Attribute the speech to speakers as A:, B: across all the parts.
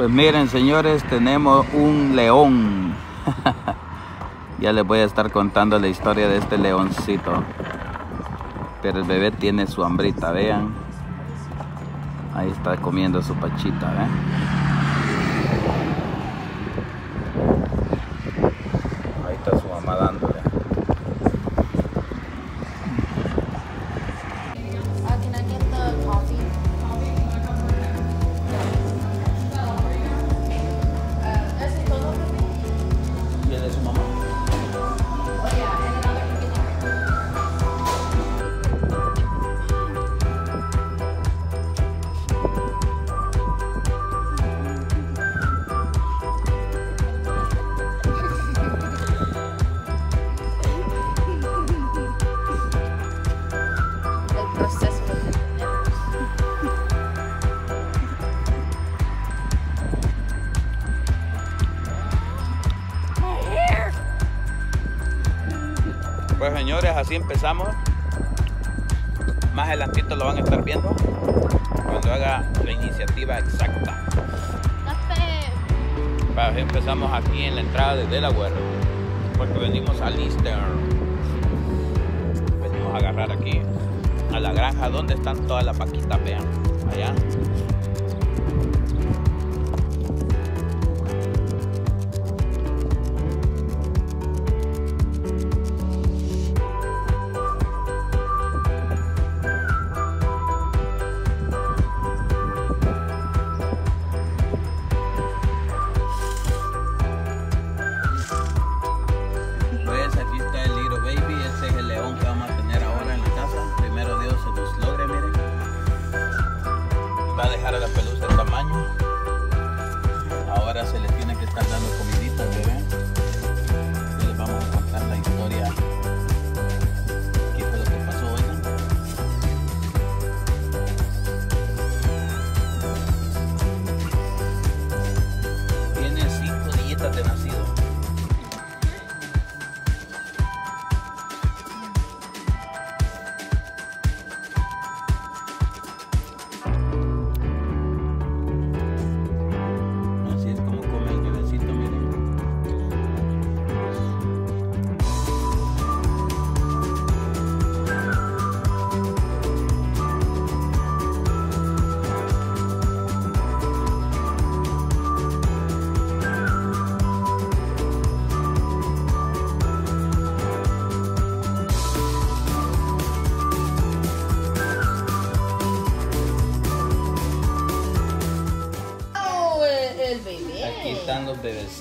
A: Pues miren señores, tenemos un león. ya les voy a estar contando la historia de este leoncito. Pero el bebé tiene su hambrita, vean. Ahí está comiendo su pachita, ¿ven? Así empezamos. Más adelantito lo van a estar viendo cuando haga la iniciativa exacta. Pues empezamos aquí en la entrada de Delaware, porque venimos a Lister. Venimos a agarrar aquí a la granja donde están todas las vaquitas, vean, allá.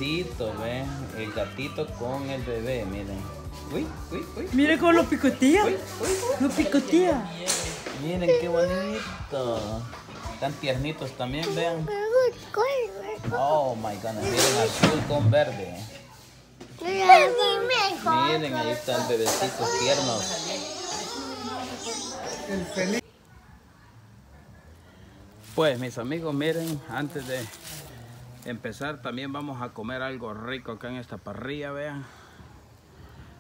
A: El gatito con el bebé, miren. Uy, uy, uy.
B: Mira cómo lo picotea.
A: Uy, uy.
B: Lo picotea.
A: Miren qué bonito. Están tiernitos también, vean. Oh my goodness, miren azul con verde. Miren, ahí están bebecitos tiernos. Pues mis amigos, miren, antes de empezar también vamos a comer algo rico acá en esta parrilla, vean.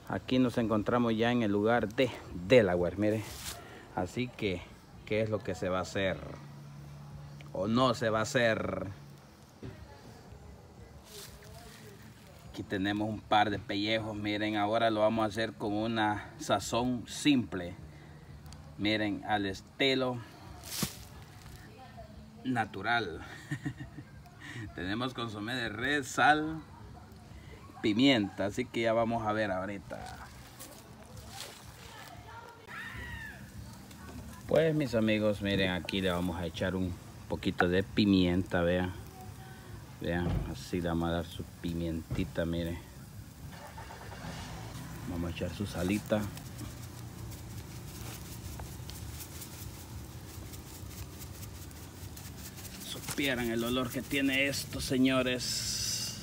A: Aquí nos encontramos ya en el lugar de Delaware, mire. Así que, ¿qué es lo que se va a hacer? ¿O no se va a hacer? Aquí tenemos un par de pellejos, miren, ahora lo vamos a hacer con una sazón simple. Miren, al estilo natural. tenemos consomé de red, sal, pimienta, así que ya vamos a ver ahorita. Pues mis amigos, miren, aquí le vamos a echar un poquito de pimienta, vean. Vean, así le vamos a dar su pimientita, miren. Vamos a echar su salita. El olor que tiene esto, señores.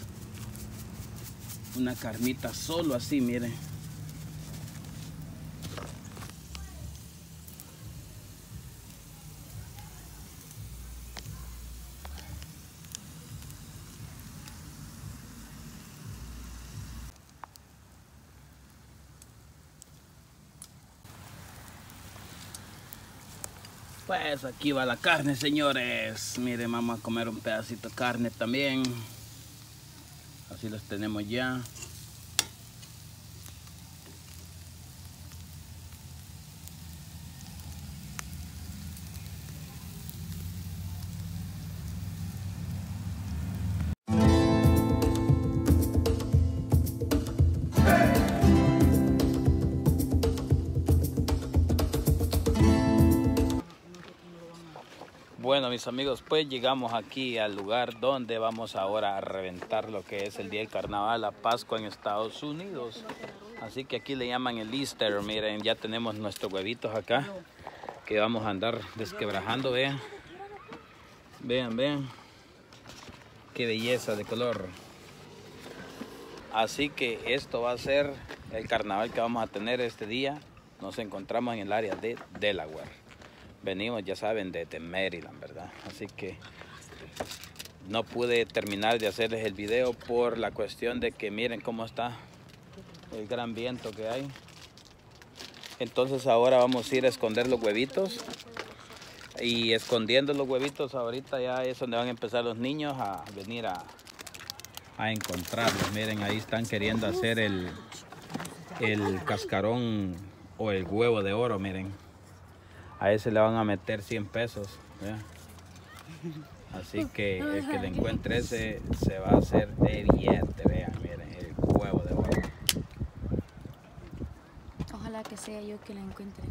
A: Una carnita solo así, miren. Aquí va la carne, señores. Miren, vamos a comer un pedacito de carne también. Así los tenemos ya. Mis amigos, pues llegamos aquí al lugar donde vamos ahora a reventar lo que es el día del carnaval, la Pascua en Estados Unidos. Así que aquí le llaman el Easter, miren, ya tenemos nuestros huevitos acá que vamos a andar desquebrajando, vean. Vean, vean. Qué belleza de color. Así que esto va a ser el carnaval que vamos a tener este día. Nos encontramos en el área de Delaware venimos, ya saben, de, Maryland, ¿verdad? Así que no pude terminar de hacerles el video por la cuestión de que miren cómo está el gran viento que hay. Entonces ahora vamos a ir a esconder los huevitos. Y escondiendo los huevitos ahorita ya es donde van a empezar los niños a venir a, a encontrarlos. Miren, ahí están queriendo hacer el, el cascarón o el huevo de oro, miren a ese le van a meter 100 pesos. Así que el que le encuentre ese se va a hacer de billete, vean, miren, el huevo de oro.
C: Ojalá que sea yo que la encuentre.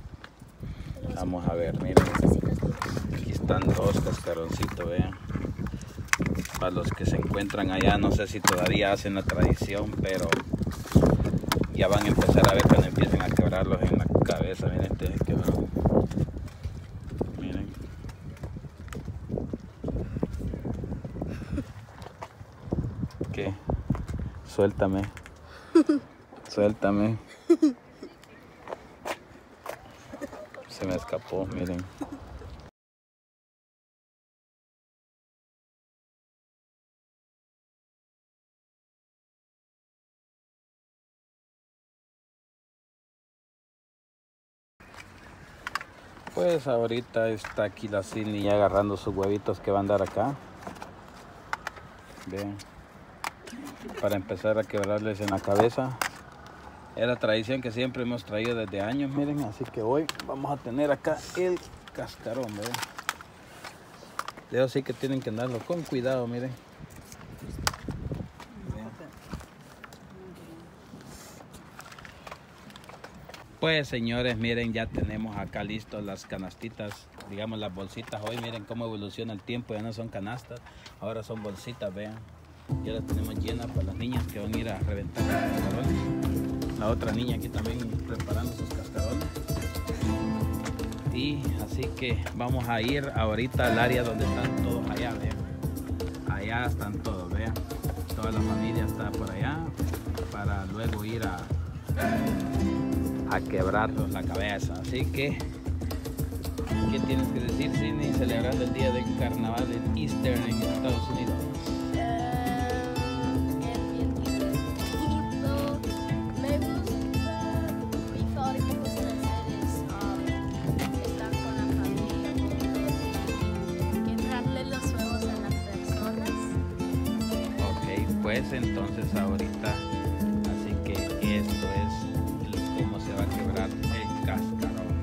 A: Vamos a ver, miren. Aquí están dos cascaroncitos, vean. Para los que se encuentran allá, no sé si todavía hacen la tradición, pero ya van a empezar a ver cuando empiecen a quebrarlos en la cabeza. Miren, este es quebrado. Suéltame. Suéltame. Se me escapó, miren. Pues ahorita está aquí la Cindy agarrando sus huevitos que van a dar acá. Vean para empezar a quebrarles en la cabeza. Es la tradición que siempre hemos traído desde años, miren, así que hoy vamos a tener acá el cascarón. De así que tienen que andarlo con cuidado, miren. Pues señores, miren, ya tenemos acá listos las canastitas, digamos las bolsitas. Hoy miren cómo evoluciona el tiempo, ya no son canastas, ahora son bolsitas, vean. Ya la tenemos llena para las niñas que van a ir a reventar los cascarones. La otra niña aquí también preparando sus cascarones. Y así que vamos a ir ahorita al área donde están todos allá, vean. Allá están todos, vean. Toda la familia está por allá para luego ir a, a quebrarlos la cabeza. Así que, ¿qué tienes que decir, Cindy? Celebrando el día del carnaval de Easter en Estados Unidos. Ahorita. Así que esto es cómo se va a quebrar el cascarón.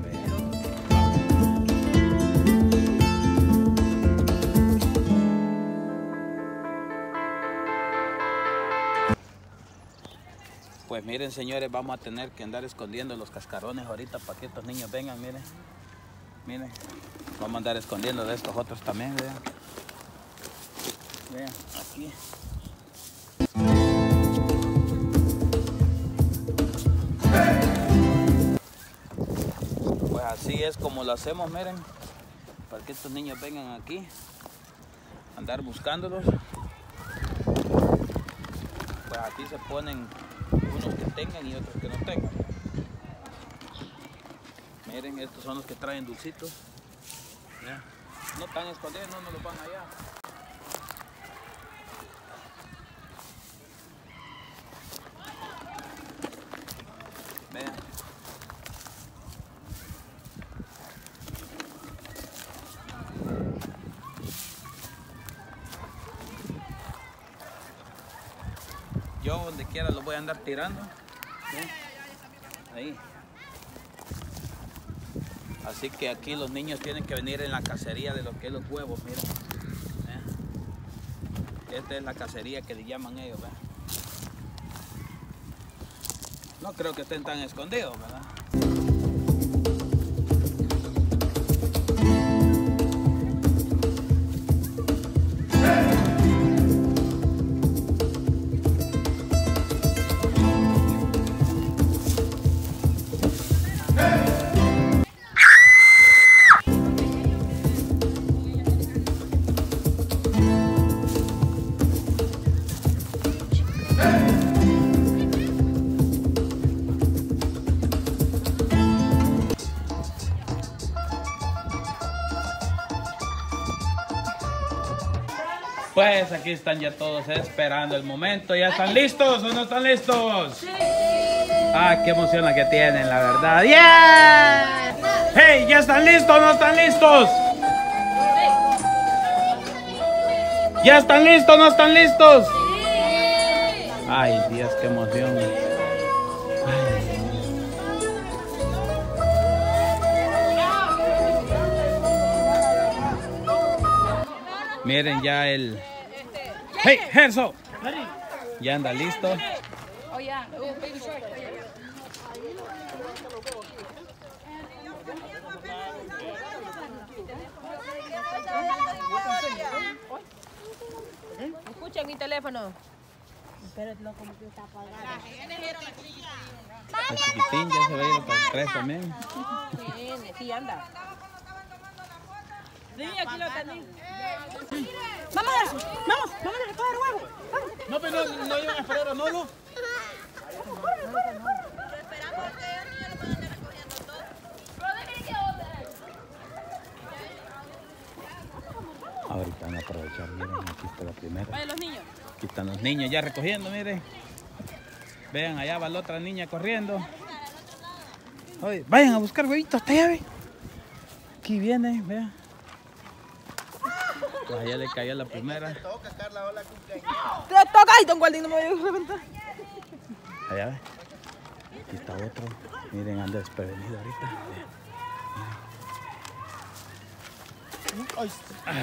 A: Pues miren señores vamos a tener que andar escondiendo los cascarones ahorita para que estos niños vengan miren. Miren vamos a andar escondiendo de estos otros también vean. Vean aquí así es como lo hacemos, miren, para que estos niños vengan aquí, andar buscándolos. Pues aquí se ponen unos que tengan y otros que no tengan. Miren, estos son los que traen dulcitos. No están escondidos, no nos los van allá. yo donde quiera los voy a andar tirando. Ahí. Así que aquí los niños tienen que venir en la cacería de lo que es los huevos, miren. ¿eh? Esta es la cacería que le llaman ellos. No creo que estén tan escondidos. Pues aquí están ya todos esperando el momento. ¿Ya están listos o no están listos? Sí. Ah, qué emoción la que tienen, la verdad. ¡Yeah! ¡Hey! ¿Ya están listos o no están listos? ¿Ya están listos o no están listos? Ay, Dios, qué emoción. Miren ya el... ¡Hey, Gerso! Ya anda listo.
D: Escuchen mi teléfono.
A: El chiquitín ya se va a ir para el tres también.
D: Viene, sí, anda. Sí, aquí lo tenés.
B: Vamos, Gerson. Vamos, vamos a recoger huevo. Vamos.
E: No, no, no iban a esperar a Nolo.
A: Ahorita van a aprovechar, miren, aquí está la primera.
D: Vayan los niños.
A: Aquí están los niños ya recogiendo, miren. Vean, allá va la otra niña corriendo. Oye, vayan a buscar huevitos, hasta allá, ve. Aquí viene, vean. Pues allá le cayó la primera.
D: Te toca y don Gualdín no me voy a reventar.
A: Allá ve. Aquí está otro. Miren, anda desprevenido ahorita.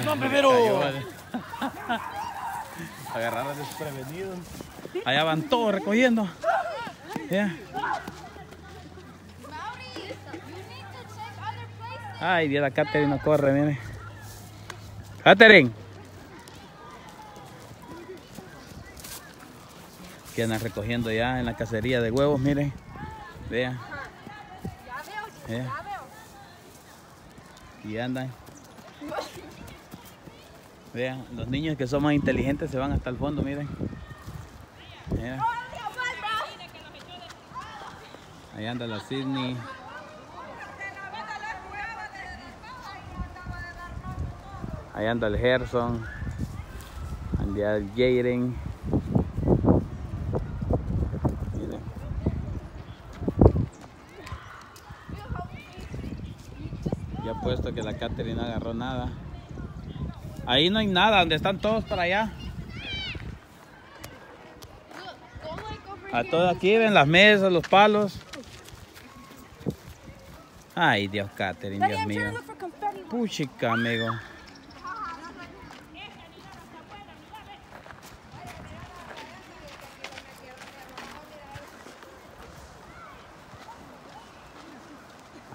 E: No,
A: Cayó,
E: pero.
A: vale. Agarraron desprevenidos. Allá van todos recogiendo. Ya. Ay, Dios, la Catherine no corre, mire. Catherine. Que andan recogiendo ya en la cacería de huevos, miren. Vean. Vean. Y andan. Vean, los niños que son más inteligentes se van hasta el fondo, miren. Ahí anda la Sydney. Ahí anda el Gerson. Anda el Jaden. Miren. Ya puesto que la Catherine no agarró nada. Ahí no hay nada, donde están todos para allá. A todos aquí ven las mesas, los palos. Ay, Dios, Catherine, Dios mío. Puchica, amigo.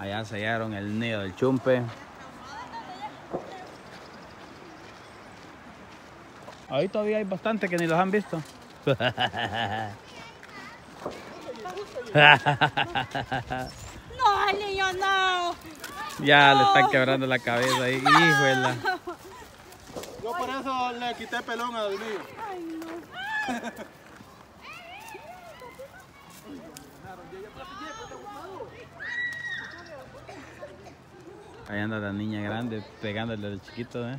A: Allá sellaron el nido del chumpe. Ahí todavía hay bastante que ni los han visto.
B: No, niño, no.
A: ya le están quebrando la cabeza ahí. Híjole.
E: Yo por eso le quité pelón al mío.
A: Ahí anda la niña grande pegándole al chiquito, ¿eh?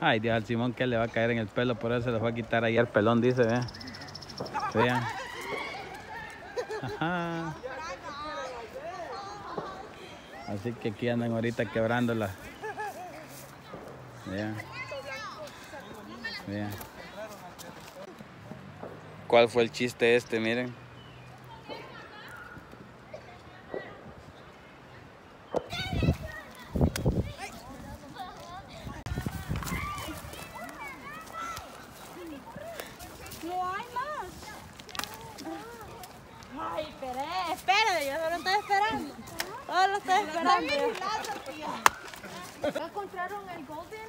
A: Ay, Dios, al Simón que le va a caer en el pelo, por eso se les va a quitar ahí el pelón, dice, ¿eh? Vean. Ajá. Así que aquí andan ahorita quebrándola. Vean. Vean. cuál fue el chiste este, miren.
B: No hay más. Ay, esperé, espérate, yo solo estoy esperando. Solo lo estoy esperando. ¿Ya encontraron el Golden?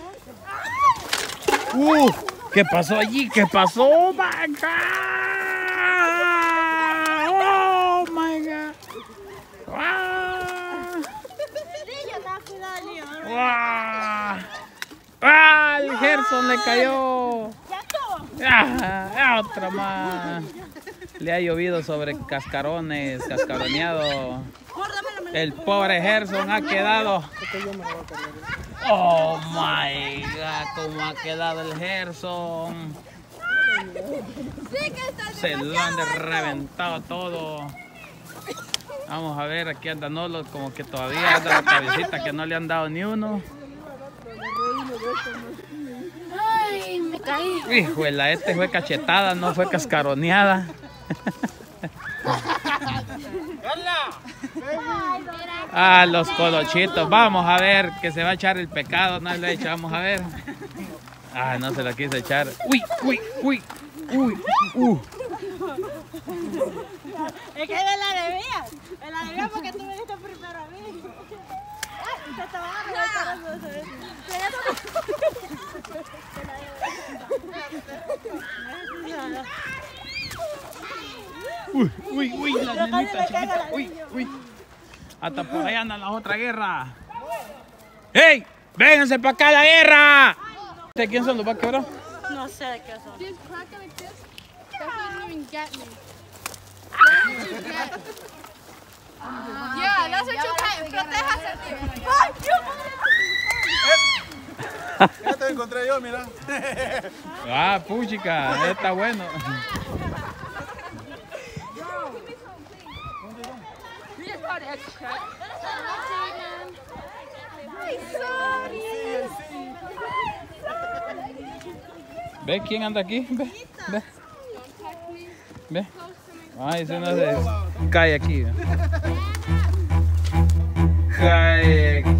A: Uh, ¿Qué pasó allí? ¿Qué pasó? Oh my God. Oh my God. Ah. ¡Ah! ¡Ah! El Gerson le cayó. ¡Ah! Otra más. Le ha llovido sobre cascarones, cascaroneado. El pobre Gerson ha quedado. Oh my god, cómo ha quedado el Gerson. Se lo han reventado todo. Vamos a ver, aquí anda Nolo, como que todavía anda la cabecita que no le han dado ni uno.
C: Ay, me caí.
A: Híjole, este fue cachetada, no fue cascaroneada. Ah, los colochitos. Vamos a ver que se va a echar el pecado. No le echa, vamos a ver. Ah, no se la quise echar. Uy, uy, uy, uy, uh.
B: Es que me la debías. Me la debías porque tú me diste primero a mí. Ay, te va a reventar los dos.
A: Uy, uy, uy, la nenita chiquita. Uy, uy. Hasta por ahí anda la otra guerra. ¡Ey! ¡Vénganse para acá la guerra! ¿De quién son los va a quebrar?
B: No sé de qué son.
C: This crack like this? That didn't even get me. Yeah, that's what you get. Protejas el tío.
B: ¡Ay, Dios
E: Ya te encontré yo, mira.
A: Ah, puchica, está bueno. ¿Ve quién anda aquí? Ve, ve. Ve. Ay, ese no se cae aquí. ve. Cae aquí.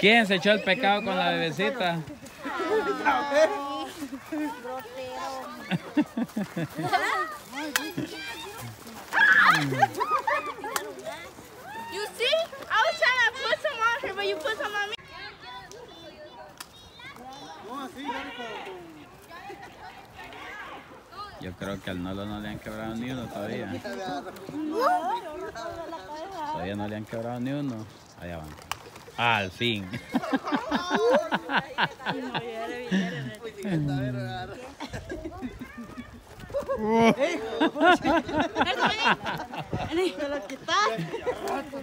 A: ¿Quién se echó el pecado con la bebecita?
B: You see? I was trying to put some on her, but you put some on me.
E: No, así, ya ni con-
A: Yo creo que al Nolo no le han quebrado ni uno todavía. Todavía no le han quebrado ni uno. Allá van. Al fin.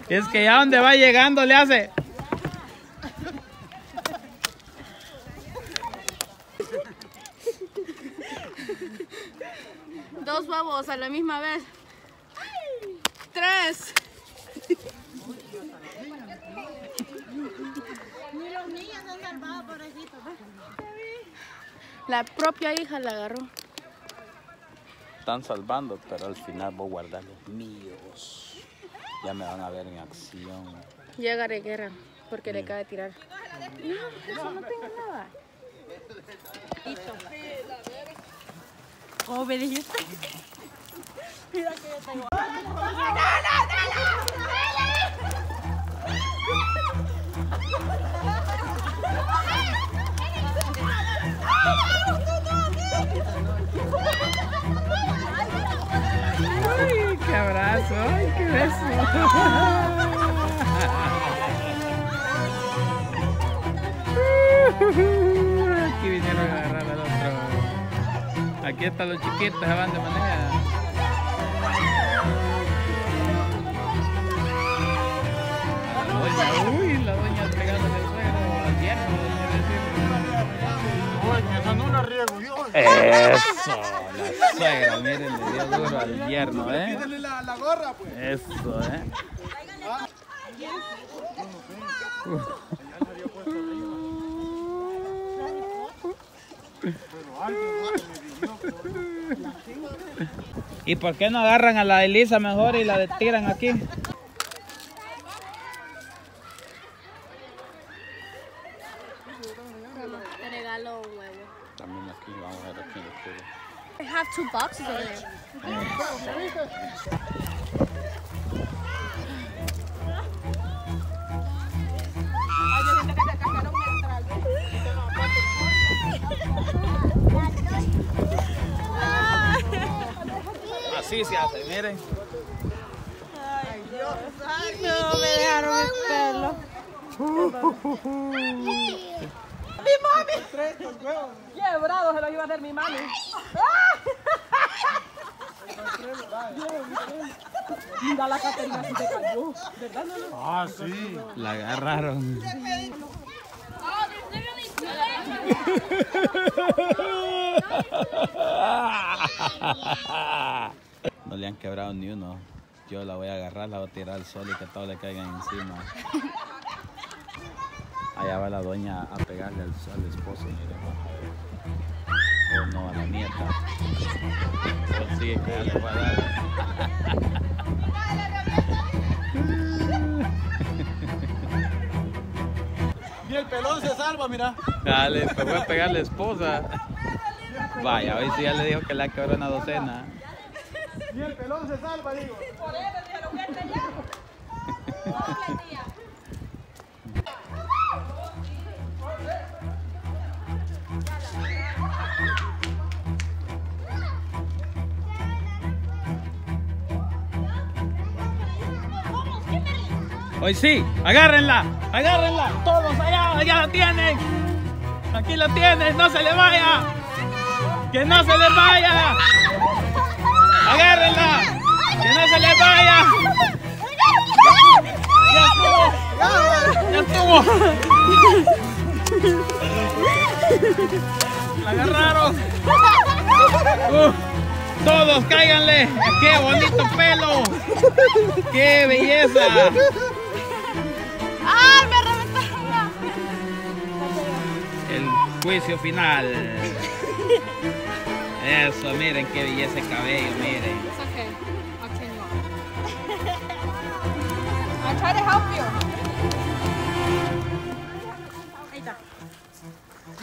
A: Es que ya donde va llegando le hace.
C: Dos huevos a la misma vez. Tres.
B: Ni los niños se han salvado, pobrecitos.
C: La propia hija la agarró.
A: Están salvando, pero al final voy a guardar los míos. Ya me van a ver en acción.
C: Llega de guerra porque le de tirar. No, eso no tengo nada.
B: ¿Cómo me dijiste? Mira que yo tengo.
A: Aquí vinieron a agarrar al otro. Aquí están los chiquitos, van de manera. La doña, uy, la doña pegándole al suegro, al yerno,
E: Oye, esa no la riego yo.
A: Eso, suegra, miren, le dio duro al yerno, ¿eh?
E: Quítale la, la gorra, pues.
A: Eso, ¿eh? ¿Y por qué no agarran a la Elisa mejor y la tiran aquí?
D: Mira la Caterina si te cayó. ¿Verdad, no? no?
E: Ah, sí.
A: La agarraron. No le han quebrado ni uno. Yo la voy a agarrar, la voy a tirar al sol y que todo le caiga encima. Allá va la doña a pegarle al, al esposo. O no, a la nieta. O sí, que ya le va a dar.
E: Ni el pelón se salva, mira.
A: Dale, pues voy a pegar a la esposa. Vaya, hoy sí ya le dijo que le ha quebrado una docena.
E: Ni el pelón se salva, digo.
D: Por eso dijeron, vete ya.
A: Hoy sí, agárrenla, agárrenla, todos allá, allá la tienen. Aquí la tienen, no se le vaya. Que no se le vaya. Agárrenla, que no se le vaya. Ya estuvo. La agarraron. Todos cáiganle. Qué bonito pelo. Qué belleza. Juicio final. Eso, miren qué belleza de cabello, miren.
C: It's okay. I'll turn you off.
D: I try to help you.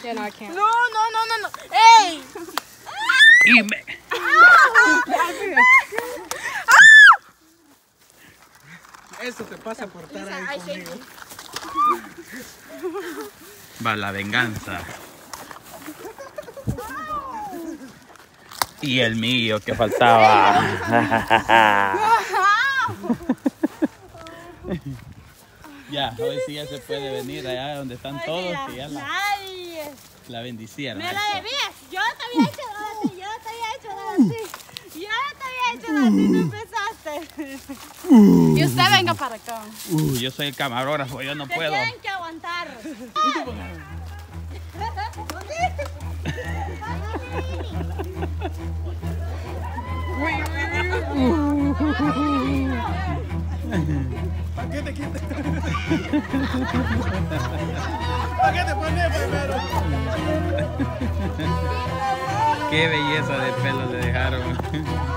C: Yeah, no, I can't.
B: No, no, no, no, no. ¡Ey!
A: Y me...
E: Eso te pasa por estar ahí conmigo.
A: Va la venganza. Y el mío que faltaba. ya, hoy sí ya se puede venir allá donde están todos y ya la, la bendicieron.
B: Me la debías. Yo te había hecho nada así. Yo te había hecho nada así. Yo te había hecho nada así. Tú empezaste.
C: Y usted venga para acá.
A: Uh, yo soy el camarógrafo, yo no puedo.
B: Tienen que aguantar.
E: ¿Para qué te quites? ¿Para qué te pones primero?
A: Qué belleza de pelo le dejaron.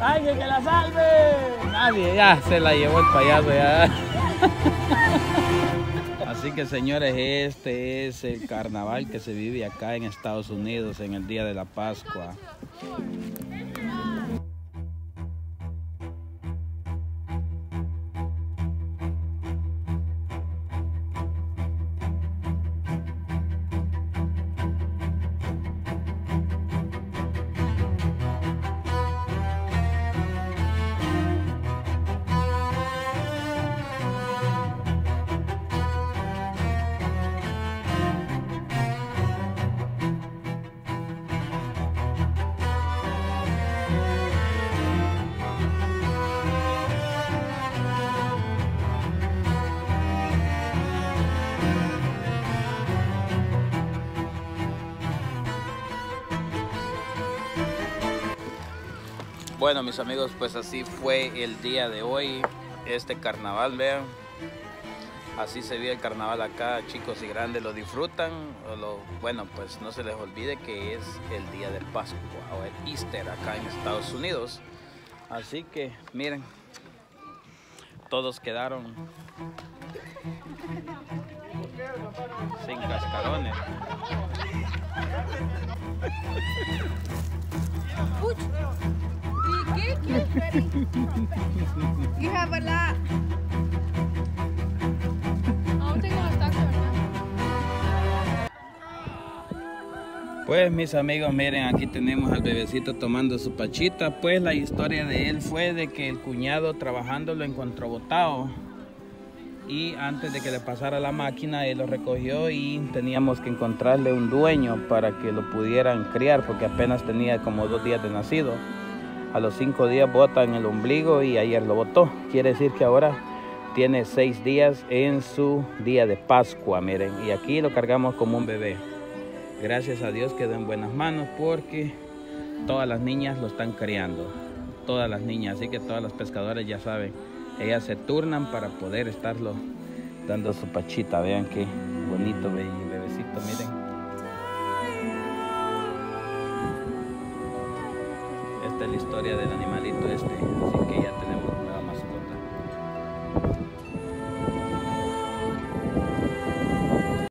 A: ¡Alguien que la salve! Nadie, ya se la llevó el payaso ya. Así que señores, este es el carnaval que se vive acá en Estados Unidos en el día de la Pascua. Bueno, mis amigos, pues así fue el día de hoy, este carnaval, vean. Así se vive el carnaval acá, chicos y grandes lo disfrutan. bueno, pues no se les olvide que es el día de Pascua o el Easter acá en Estados Unidos. Así que miren, todos quedaron sin cascarones.
C: ¿Qué? Tengo los tacos, ¿verdad?
A: Pues mis amigos, miren, aquí tenemos al bebecito tomando su pachita. Pues la historia de él fue de que el cuñado trabajando lo encontró botado. Y antes de que le pasara la máquina, él lo recogió y teníamos que encontrarle un dueño para que lo pudieran criar, porque apenas tenía como dos días de nacido. A los cinco días bota en el ombligo y ayer lo botó. Quiere decir que ahora tiene seis días en su día de Pascua, miren. Y aquí lo cargamos como un bebé. Gracias a Dios quedó en buenas manos porque todas las niñas lo están criando. Todas las niñas, así que todas las pescadoras ya saben. Ellas se turnan para poder estarlo dando su pachita. Vean qué bonito be- bebecito, miren. Historia del.